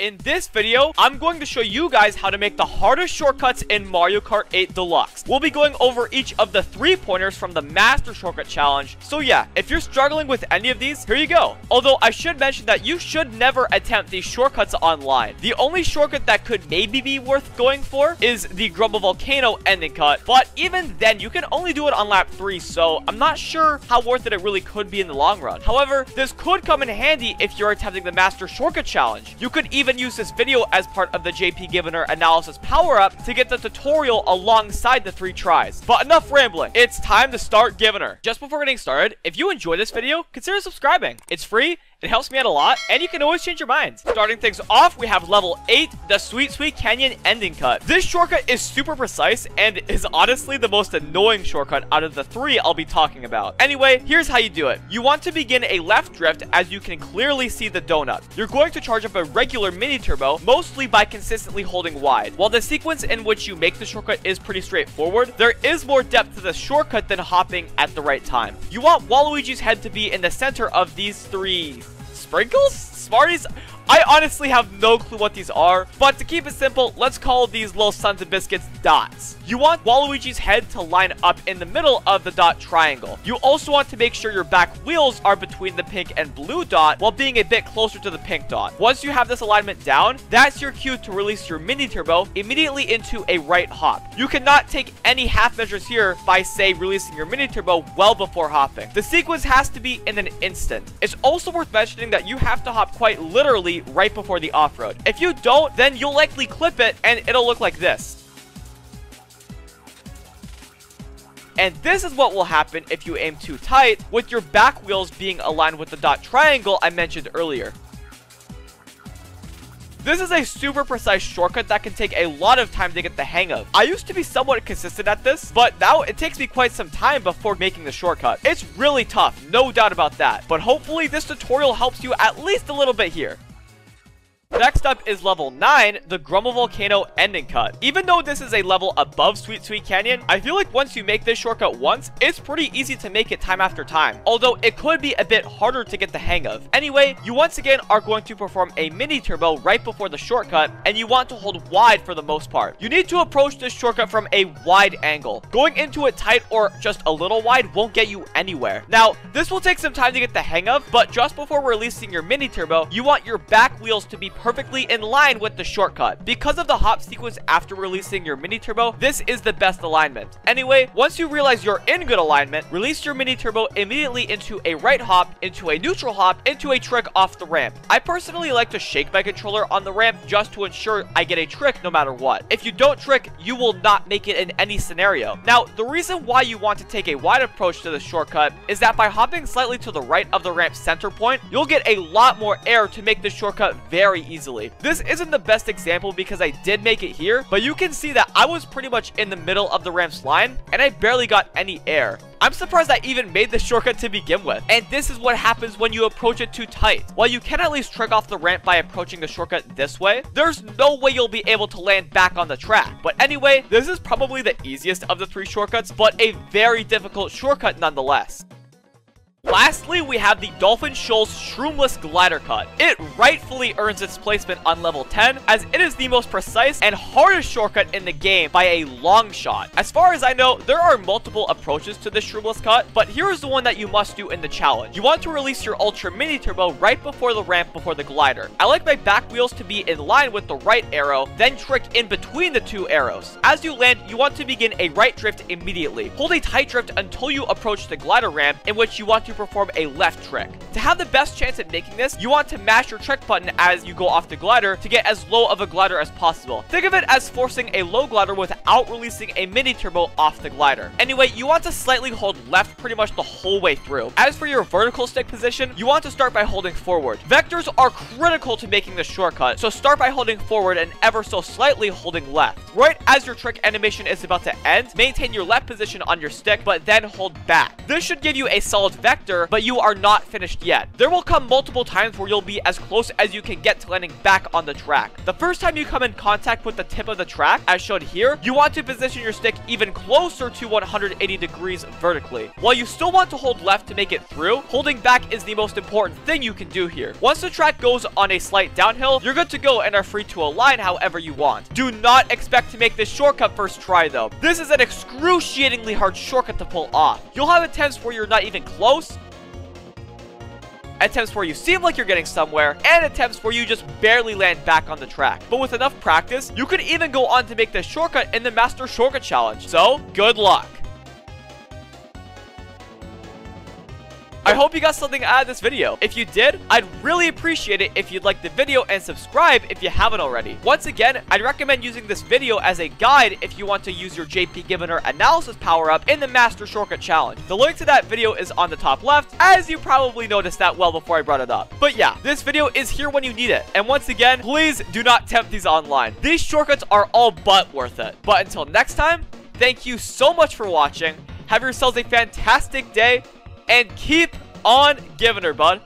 In this video, I'm going to show you guys how to make the hardest shortcuts in Mario Kart 8 Deluxe. We'll be going over each of the three pointers from the Master Shortcut Challenge. So yeah, if you're struggling with any of these, here you go. Although I should mention that you should never attempt these shortcuts online. The only shortcut that could maybe be worth going for is the Grumble Volcano ending cut, but even then, you can only do it on lap 3, so I'm not sure how worth it it really could be in the long run. However, this could come in handy if you're attempting the Master Shortcut Challenge. You could even use this video as part of the JP Giviner analysis power-up to get the tutorial alongside the three tries. But enough rambling. It's time to start Givener. Just before getting started, if you enjoy this video, consider subscribing. It's free it helps me out a lot, and you can always change your mind. Starting things off, we have level 8, the Sweet Sweet Canyon Ending Cut. This shortcut is super precise, and is honestly the most annoying shortcut out of the three I'll be talking about. Anyway, here's how you do it. You want to begin a left drift as you can clearly see the donut. You're going to charge up a regular mini turbo, mostly by consistently holding wide. While the sequence in which you make the shortcut is pretty straightforward, there is more depth to the shortcut than hopping at the right time. You want Waluigi's head to be in the center of these three sprinkles? Smarties? I honestly have no clue what these are, but to keep it simple, let's call these little sons of biscuits dots. You want Waluigi's head to line up in the middle of the dot triangle. You also want to make sure your back wheels are between the pink and blue dot while being a bit closer to the pink dot. Once you have this alignment down, that's your cue to release your mini turbo immediately into a right hop. You cannot take any half measures here by say releasing your mini turbo well before hopping. The sequence has to be in an instant. It's also worth mentioning that you have to hop quite literally right before the off-road. If you don't, then you'll likely clip it and it'll look like this. And this is what will happen if you aim too tight, with your back wheels being aligned with the dot triangle I mentioned earlier. This is a super precise shortcut that can take a lot of time to get the hang of. I used to be somewhat consistent at this, but now it takes me quite some time before making the shortcut. It's really tough, no doubt about that, but hopefully this tutorial helps you at least a little bit here. Next up is level 9, the Grumble Volcano Ending Cut. Even though this is a level above Sweet Sweet Canyon, I feel like once you make this shortcut once, it's pretty easy to make it time after time. Although it could be a bit harder to get the hang of. Anyway, you once again are going to perform a mini turbo right before the shortcut, and you want to hold wide for the most part. You need to approach this shortcut from a wide angle. Going into it tight or just a little wide won't get you anywhere. Now, this will take some time to get the hang of, but just before releasing your mini turbo, you want your back wheels to be perfectly in line with the shortcut. Because of the hop sequence after releasing your mini turbo, this is the best alignment. Anyway, once you realize you're in good alignment, release your mini turbo immediately into a right hop, into a neutral hop, into a trick off the ramp. I personally like to shake my controller on the ramp just to ensure I get a trick no matter what. If you don't trick, you will not make it in any scenario. Now, the reason why you want to take a wide approach to the shortcut is that by hopping slightly to the right of the ramp center point, you'll get a lot more air to make the shortcut very easily. This isn't the best example because I did make it here, but you can see that I was pretty much in the middle of the ramp's line, and I barely got any air. I'm surprised I even made the shortcut to begin with. And this is what happens when you approach it too tight. While you can at least trick off the ramp by approaching the shortcut this way, there's no way you'll be able to land back on the track. But anyway, this is probably the easiest of the three shortcuts, but a very difficult shortcut nonetheless. Lastly, we have the Dolphin Shoals Shroomless Glider Cut. It rightfully earns its placement on level 10, as it is the most precise and hardest shortcut in the game by a long shot. As far as I know, there are multiple approaches to this Shroomless Cut, but here is the one that you must do in the challenge. You want to release your Ultra Mini Turbo right before the ramp before the glider. I like my back wheels to be in line with the right arrow, then trick in between the two arrows. As you land, you want to begin a right drift immediately. Hold a tight drift until you approach the glider ramp, in which you want to to perform a left trick. To have the best chance at making this, you want to mash your trick button as you go off the glider to get as low of a glider as possible. Think of it as forcing a low glider without releasing a mini turbo off the glider. Anyway, you want to slightly hold left pretty much the whole way through. As for your vertical stick position, you want to start by holding forward. Vectors are critical to making this shortcut, so start by holding forward and ever so slightly holding left. Right as your trick animation is about to end, maintain your left position on your stick, but then hold back. This should give you a solid vector sector, but you are not finished yet. There will come multiple times where you'll be as close as you can get to landing back on the track. The first time you come in contact with the tip of the track, as shown here, you want to position your stick even closer to 180 degrees vertically. While you still want to hold left to make it through, holding back is the most important thing you can do here. Once the track goes on a slight downhill, you're good to go and are free to align however you want. Do not expect to make this shortcut first try though. This is an excruciatingly hard shortcut to pull off. You'll have attempts where you're not even close, attempts where you seem like you're getting somewhere, and attempts where you just barely land back on the track. But with enough practice, you could even go on to make this shortcut in the Master Shortcut Challenge. So, good luck. I hope you got something out of this video. If you did, I'd really appreciate it if you'd like the video and subscribe if you haven't already. Once again, I'd recommend using this video as a guide if you want to use your JP Giviner analysis power-up in the Master Shortcut Challenge. The link to that video is on the top left, as you probably noticed that well before I brought it up. But yeah, this video is here when you need it. And once again, please do not tempt these online. These shortcuts are all but worth it. But until next time, thank you so much for watching. Have yourselves a fantastic day and keep on giving her, bud.